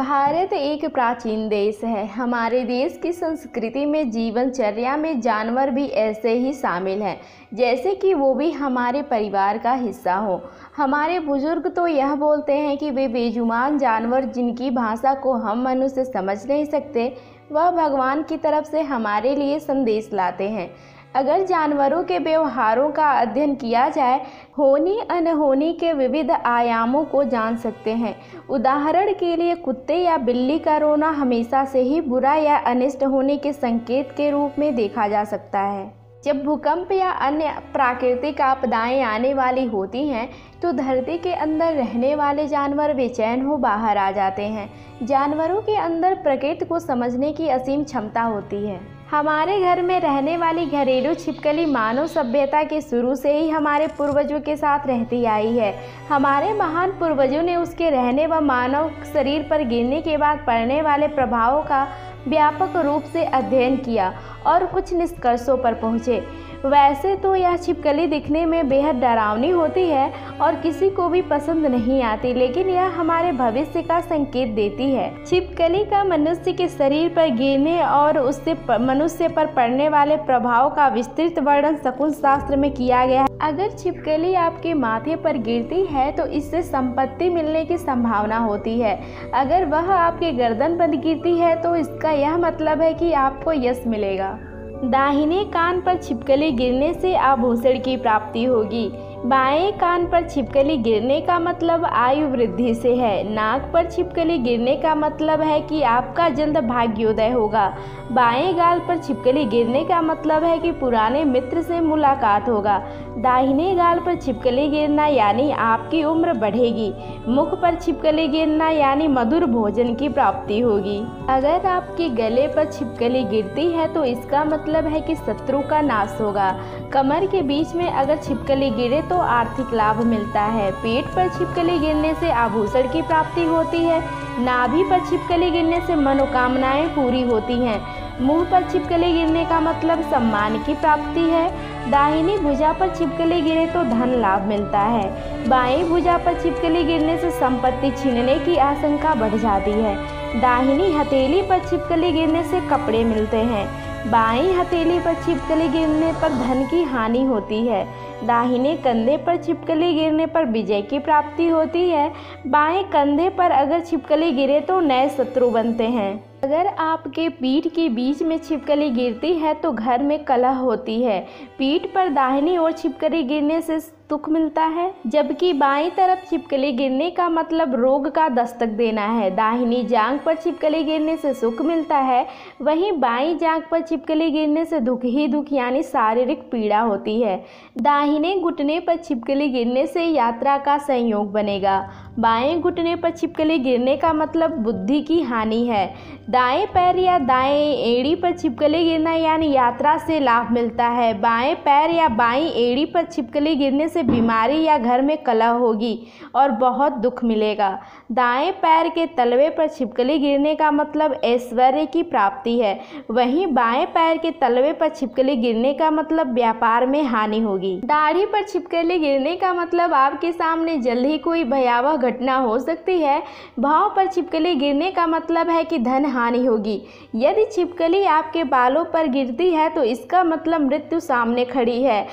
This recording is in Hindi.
भारत एक प्राचीन देश है। हमारे देश की संस्कृति में, जीवनचर्या में जानवर भी ऐसे ही शामिल हैं, जैसे कि वो भी हमारे परिवार का हिस्सा हो। हमारे बुज़ुर्ग तो यह बोलते हैं कि वे बेजुमान जानवर जिनकी भाषा को हम मनुष्य समझ नहीं सकते, वह भगवान की तरफ़ से हमारे लिए संदेश लाते हैं। अगर जानवरों के व्यवहारों का अध्ययन किया जाए, होनी अनहोनी के विविध आयामों को जान सकते हैं। उदाहरण के लिए, कुत्ते या बिल्ली का रोना हमेशा से ही बुरा या अनिष्ट होने के संकेत के रूप में देखा जा सकता है। जब भूकंप या अन्य प्राकृतिक आपदाएँ आने वाली होती हैं तो धरती के अंदर रहने वाले जानवर बेचैन हो बाहर आ जाते हैं। जानवरों के अंदर प्रकृति को समझने की असीम क्षमता होती है। हमारे घर में रहने वाली घरेलू छिपकली मानव सभ्यता के शुरू से ही हमारे पूर्वजों के साथ रहती आई है। हमारे महान पूर्वजों ने उसके रहने व मानव शरीर पर गिरने के बाद पड़ने वाले प्रभावों का व्यापक रूप से अध्ययन किया और कुछ निष्कर्षों पर पहुँचे। वैसे तो यह छिपकली दिखने में बेहद डरावनी होती है और किसी को भी पसंद नहीं आती, लेकिन यह हमारे भविष्य का संकेत देती है। छिपकली का मनुष्य के शरीर पर गिरने और उससे मनुष्य पर पड़ने वाले प्रभाव का विस्तृत वर्णन शकुन शास्त्र में किया गया है। अगर छिपकली आपके माथे पर गिरती है तो इससे संपत्ति मिलने की संभावना होती है। अगर वह आपके गर्दन पर गिरती है तो इसका यह मतलब है कि आपको यश मिलेगा। दाहिने कान पर छिपकली गिरने से आभूषण की प्राप्ति होगी। बाएँ कान पर छिपकली गिरने का मतलब आयु वृद्धि से है। नाक पर छिपकली गिरने का मतलब है कि आपका जल्द भाग्योदय होगा। बाएँ गाल पर छिपकली गिरने का मतलब है कि पुराने मित्र से मुलाकात होगा। दाहिने गाल पर छिपकली गिरना यानी आपकी उम्र बढ़ेगी। मुख पर छिपकली गिरना यानी मधुर भोजन की प्राप्ति होगी। अगर आपके गले पर छिपकली गिरती है तो इसका मतलब है कि शत्रु का नाश होगा। कमर के बीच में अगर छिपकली गिरे तो आर्थिक लाभ मिलता है। पेट पर छिपकली गिरने से आभूषण की प्राप्ति होती है। नाभि पर छिपकली गिरने से मनोकामनाएँ पूरी होती हैं। मुँह पर छिपकली गिरने का मतलब सम्मान की प्राप्ति है। दाहिनी भुजा पर छिपकली गिरे तो धन लाभ मिलता है। बाएँ भुजा पर छिपकली गिरने से संपत्ति छीनने की आशंका बढ़ जाती है। दाहिनी हथेली पर छिपकली गिरने से कपड़े मिलते हैं। बाईं हथेली पर छिपकली गिरने पर धन की हानि होती है। दाहिने कंधे पर छिपकली गिरने पर विजय की प्राप्ति होती है। बाएँ कंधे पर अगर छिपकली गिरे तो नए शत्रु बनते हैं। अगर आपके पीठ के बीच में छिपकली गिरती है तो घर में कलह होती है। पीठ पर दाहिनी ओर छिपकली गिरने से सुख मिलता है, जबकि बाईं तरफ़ छिपकली गिरने का मतलब रोग का दस्तक देना है। दाहिनी जांग पर छिपकली गिरने से सुख मिलता है, वहीं बाईं जांग पर छिपकली गिरने से दुख ही दुख यानी शारीरिक पीड़ा होती है। दाहिने घुटने पर छिपकली गिरने से यात्रा का संयोग बनेगा। बाएँ घुटने पर छिपकली गिरने का मतलब बुद्धि की हानि है। दाएँ पैर या दाएँ एड़ी पर छिपकली गिरना यानी यात्रा से लाभ मिलता है। बाएँ पैर या बाईं एड़ी पर छिपकली गिरने से बीमारी या घर में कलह होगी और बहुत दुख मिलेगा। दाएँ पैर के तलवे पर छिपकली गिरने का मतलब ऐश्वर्य की प्राप्ति है। वहीं बाएँ पैर के तलवे पर छिपकली गिरने का मतलब व्यापार में हानि होगी। दाढ़ी पर छिपकली गिरने का मतलब आपके सामने जल्द ही कोई भयावह घटना हो सकती है। भाव पर छिपकली गिरने का मतलब है कि धन हानि होगी। यदि छिपकली आपके बालों पर गिरती है तो इसका मतलब मृत्यु सामने खड़ी है।